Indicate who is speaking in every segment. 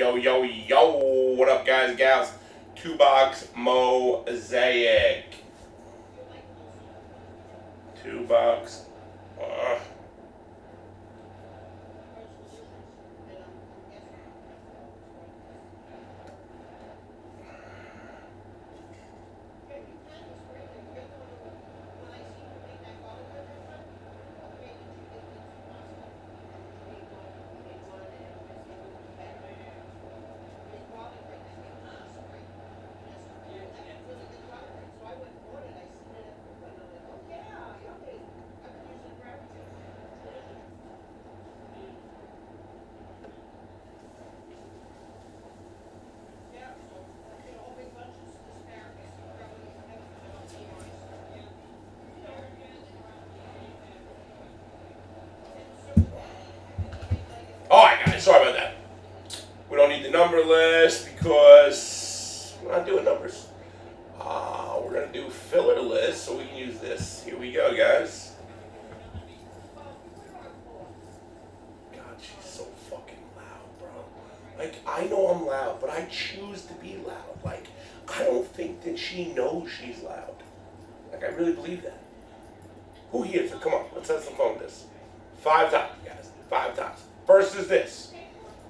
Speaker 1: yo, yo, yo. What up, guys, gals? Two box mosaic. Two box. Uh, All right, guys. Sorry about that. We don't need the number list because we're not doing numbers. Uh, we're gonna do filler list, so we can use this. Here we go, guys. God, she's so fucking loud, bro. Like I know I'm loud, but I choose to be loud. Like I don't think that she knows she's loud. Like I really believe that. Who hears her? Come on, let's have some fun with this. Five times, guys. Five times. First is this.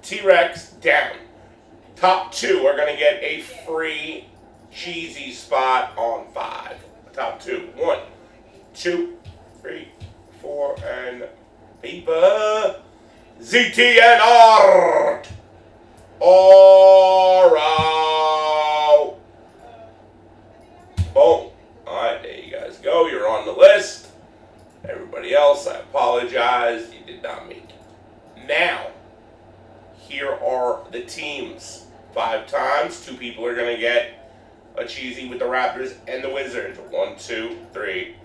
Speaker 1: T-Rex down. Top two are going to get a free cheesy spot on five. Top two. One, two, three, four, and Beeper. ZTNR. Oro. Boom. Alright, there you guys go. You're on the list. Everybody else, I apologize. You did not make it. Now, here are the teams. Five times. Two people are going to get a cheesy with the Raptors and the Wizards. One, two, three,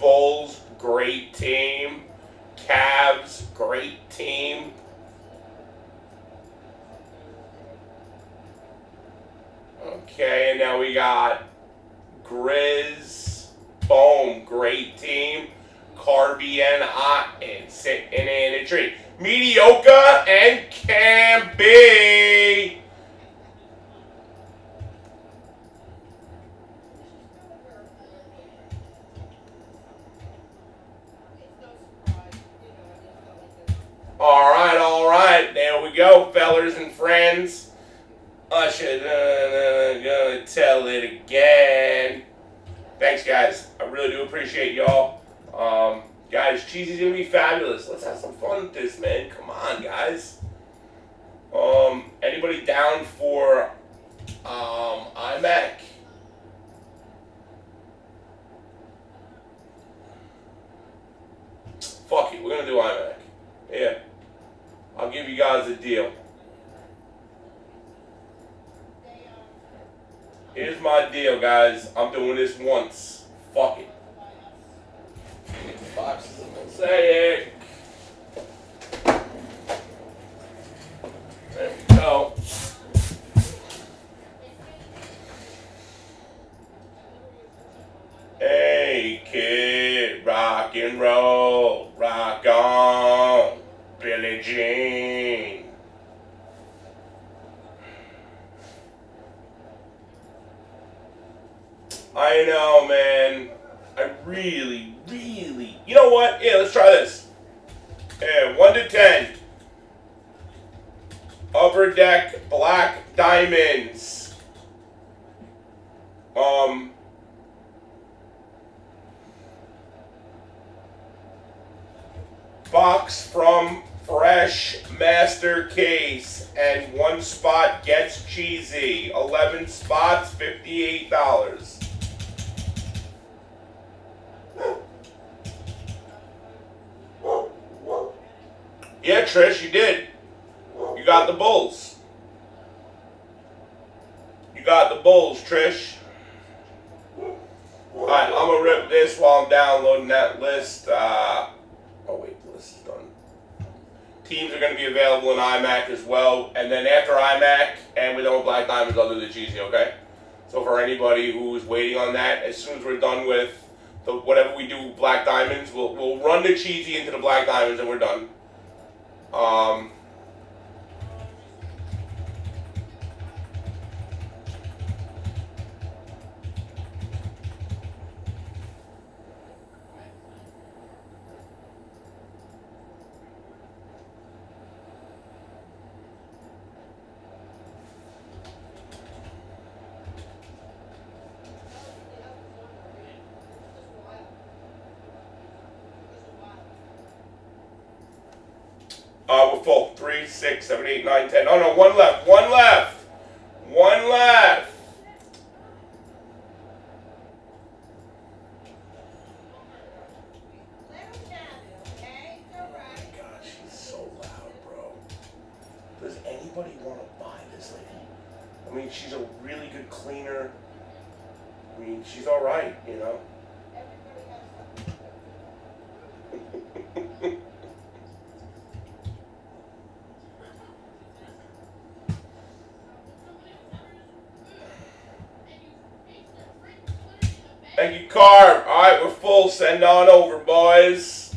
Speaker 1: Bulls, great team. Cavs, great team. Okay, and now we got Grizz, boom, great team. Carby and Hot and sitting in a tree. Mediocre and can go, fellers and friends. I should uh, gonna tell it again. Thanks, guys. I really do appreciate y'all. Um, guys, Cheesy's gonna be fabulous. Let's have some fun with this, man. Come on, guys. Um, anybody down for um, iMac? Fuck it, we're gonna do iMac. Yeah. I'll give you guys a deal. Here's my deal, guys. I'm doing this once. Fuck it. Of mosaic. There we go. Hey, kid, rock and roll, rock on, Jean. I know, man. I really, really. You know what? Yeah, let's try this. Yeah, 1 to 10. Upper deck black diamonds. Um. Box from Fresh Master Case. And one spot gets cheesy. 11 spots, $58. Yeah, Trish, you did. You got the Bulls. You got the Bulls, Trish. Alright, I'm gonna rip this while I'm downloading that list. Uh, oh wait, the list is done. Teams are gonna be available in iMac as well, and then after iMac, and with all Black Diamonds, I'll do the cheesy, okay? So for anybody who's waiting on that, as soon as we're done with the whatever we do Black Diamonds, we'll we'll run the cheesy into the Black Diamonds, and we're done. Um. Uh, we're full. Three, six, seven, eight, nine, ten. Oh no, one left. One left. One left. God, she's so loud, bro. Does anybody want to buy this lady? I mean, she's a really good cleaner. I mean, she's all right, you know. Thank you, Carb. All right. Send on over, boys.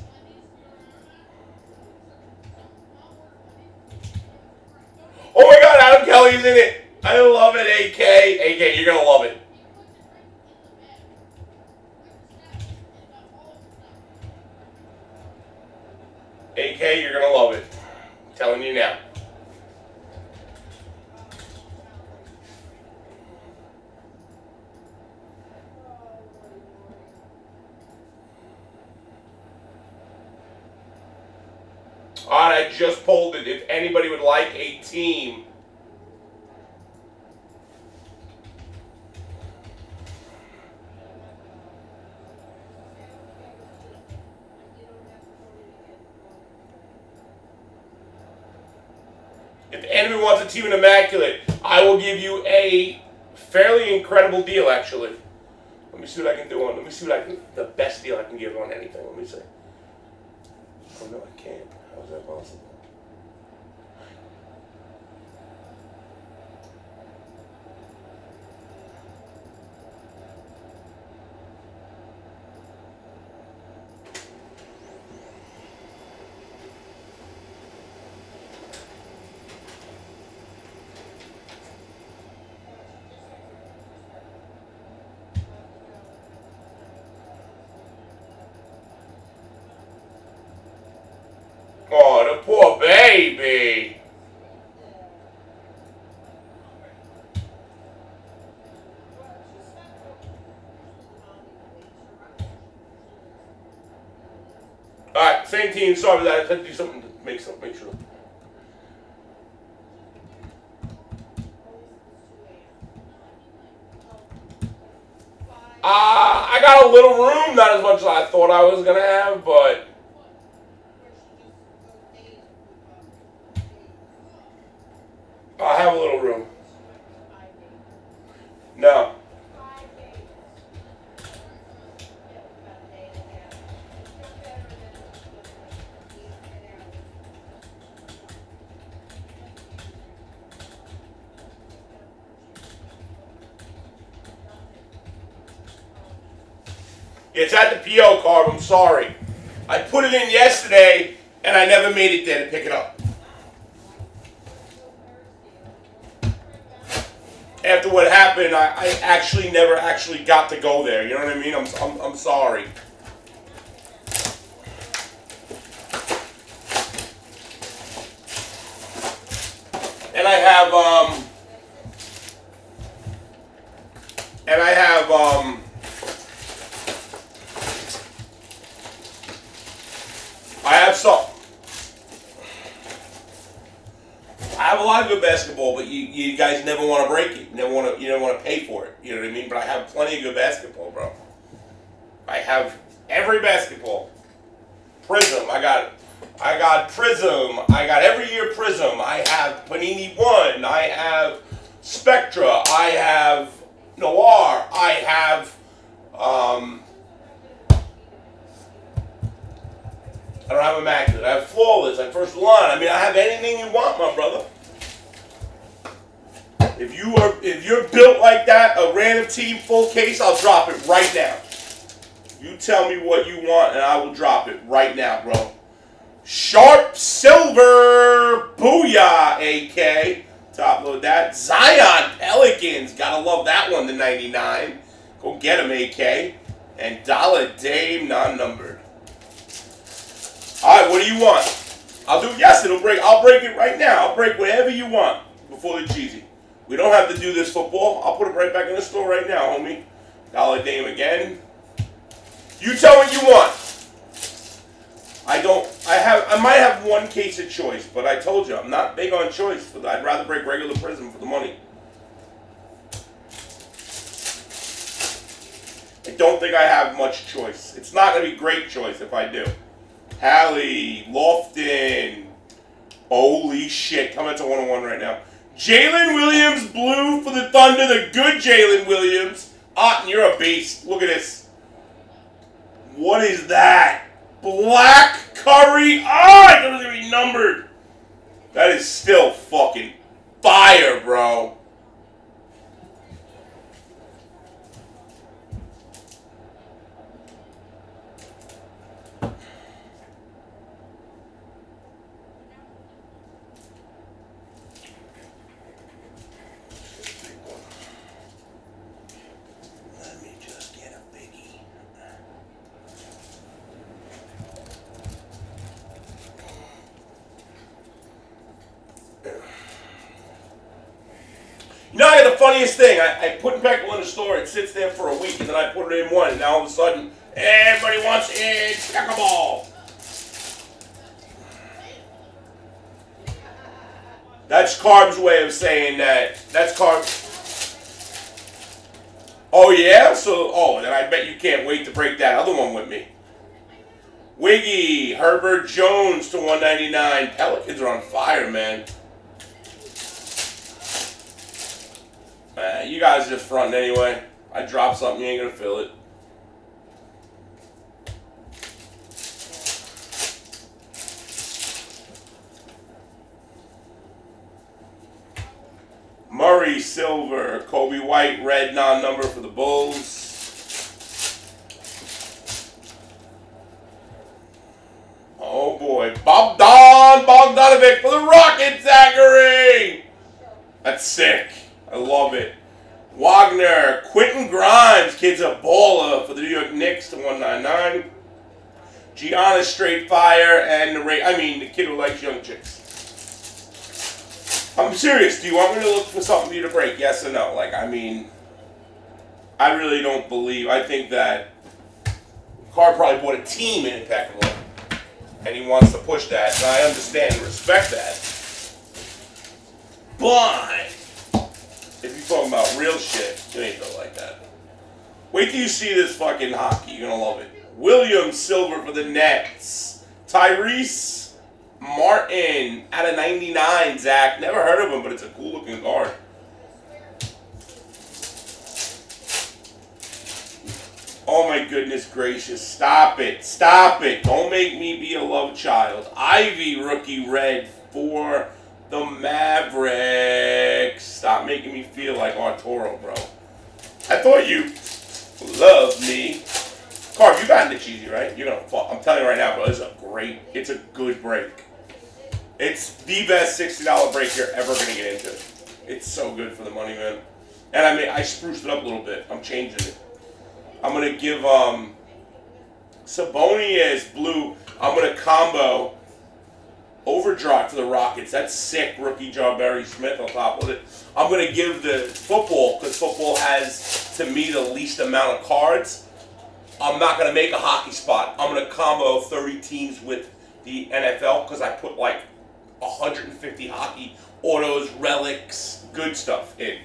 Speaker 1: Oh my God, Adam Kelly's in it. I love it, AK. AK, you're gonna love it. AK, you're gonna love it. I'm telling you now. Alright, I just pulled it. If anybody would like a team. If anybody wants a team in Immaculate, I will give you a fairly incredible deal, actually. Let me see what I can do on. Let me see what I can. The best deal I can give on anything. Let me see. Oh no, I can't. How is that possible? Oh, the poor baby. All right, same team. Sorry about that. I had to do something to make something make sure. Ah, I got a little room, not as much as I thought I was gonna have, but I have a little room. No. It's at the PO card. I'm sorry. I put it in yesterday and I never made it there to pick it up. After what happened, I, actually never actually got to go there. You know what I mean? I'm, I'm, I'm sorry. And I have, um, and I have, um, I have some. I have a lot of good basketball, but you, you guys never want to break it. You never want to you never want to pay for it. You know what I mean? But I have plenty of good basketball, bro. I have every basketball. Prizm, I got I got Prizm. I got every year Prizm. I have Panini One. I have Spectra. I have Noir. I have. Um, I don't have a Immaculate. I have Flawless. I have First Line. I mean, I have anything you want, my brother. If you are, if you're built like that, a random team full case, I'll drop it right now. You tell me what you want, and I will drop it right now, bro. Sharp Silver Booyah, AK. Top load that. Zion Pelicans. Gotta love that one, the 99. Go get him, AK. And Dollar Dame, non-numbered. All right, what do you want? I'll do, yes, it'll break. I'll break it right now. I'll break whatever you want before the cheesy. We don't have to do this football. I'll put it right back in the store right now, homie. Dollar Dame again. You tell what you want. I don't. I have. I might have one case of choice, but I told you I'm not big on choice. The, I'd rather break regular Prizm for the money. I don't think I have much choice. It's not going to be great choice if I do. Hallie, Lofton. Holy shit. Coming to 101 right now. Jalen Williams blue for the Thunder. The good Jalen Williams. Otten, you're a beast. Look at this. What is that? Black Curry. Oh, I thought it was going to be numbered. That is still fucking fire, bro. Let me just get a biggie. You know, I got the funniest thing. I, I put Impeccable in the store. It sits there for a week, and then I put it in one. And now all of a sudden, everybody wants Impeccable. That's Carb's way of saying that. That's Carb. Oh yeah. So oh, then I bet you can't wait to break that other one with me. Wiggy, Herbert Jones to 199. Pelicans are on fire, man. You guys are just fronting anyway. I drop something, you ain't gonna feel it. Murray silver, Coby White red non-number for the Bulls. Oh boy, Bogdan Bogdanovic for the Rockets, Zachary. That's sick. I love it. Wagner, Quentin Grimes, kid's a baller for the New York Knicks to 199. Giannis straight fire and the Ray. I mean, the kid who likes young chicks. I'm serious. Do you want me to look for something for you to break? Yes or no? Like, I mean, I really don't believe. I think that Carr probably bought a team in Impeccable, and he wants to push that, and I understand and respect that. But if you're talking about real shit, it ain't built like that. Wait till you see this fucking hockey. You're gonna love it. Williams silver for the Nets. Tyrese Martin out of 99, Zach. Never heard of him, but it's a cool looking card. Oh my goodness gracious. Stop it. Stop it. Don't make me be a love child. Ivy rookie red for the Mavericks. Stop making me feel like Arturo, bro. I thought you loved me. Carb, you got into cheesy, right? You're gonna. I'm telling you right now, bro. It's a great, it's a good break. It's the best sixty dollar break you're ever gonna get into. It's so good for the money, man. And I mean, I spruced it up a little bit. I'm changing it. I'm gonna give um Sabonis blue. I'm gonna combo overdrive for the Rockets. That's sick. Rookie Jabari Smith on top of it. I'm gonna give the football because football has to me the least amount of cards. I'm not gonna make a hockey spot. I'm gonna combo 30 teams with the NFL because I put like 150 hockey autos, relics, good stuff in.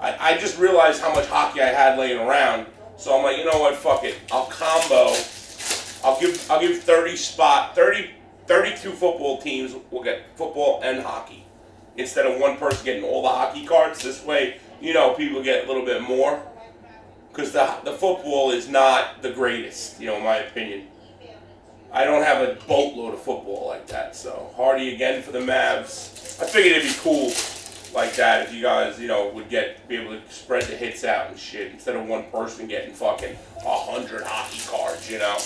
Speaker 1: I, I just realized how much hockey I had laying around, so I'm like, you know what, fuck it. I'll combo. I'll give I'll give 30 spot 30 32 football teams will get football and hockey instead of one person getting all the hockey cards. This way, you know, people get a little bit more. Because the, the football is not the greatest, you know, in my opinion. I don't have a boatload of football like that. So, Hardy again for the Mavs. I figured it'd be cool like that if you guys, you know, would get be able to spread the hits out and shit instead of one person getting fucking a hundred hockey cards, you know.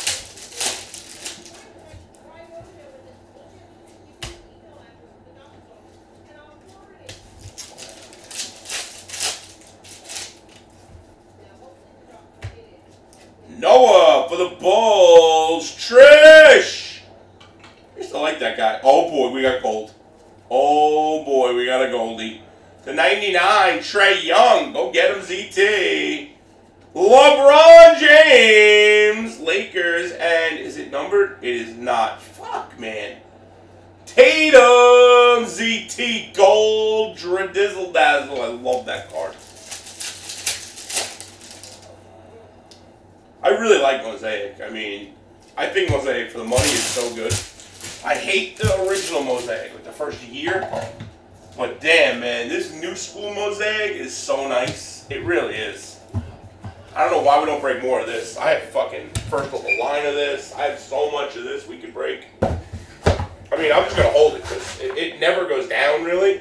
Speaker 1: Noah for the Bulls. Trish. I used to like that guy. Oh boy, we got gold. Oh boy, we got a goldie. To 99, Trae Young. Go get him, ZT. LeBron James. Lakers. And is it numbered? It is not. Fuck, man. Tatum. ZT. Gold. Dradizzle Dazzle. I love that card. I really like Mosaic. I mean, I think Mosaic for the money is so good. I hate the original Mosaic, like the first year. But damn, man, this new school Mosaic is so nice. It really is. I don't know why we don't break more of this. I have fucking first of line of this. I have so much of this we could break. I mean, I'm just gonna hold it because it, it never goes down really.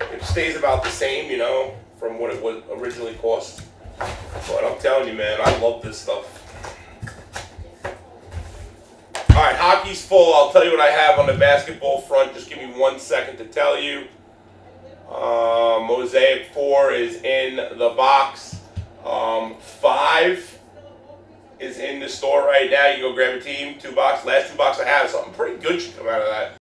Speaker 1: It stays about the same, you know, from what it was originally cost. But I'm telling you, man, I love this stuff. All right, hockey's full. I'll tell you what I have on the basketball front. Just give me one second to tell you. Uh, Mosaic 4 is in the box. Um, 5 is in the store right now. You go grab a team, two box. Last two box I have, something pretty good should come out of that.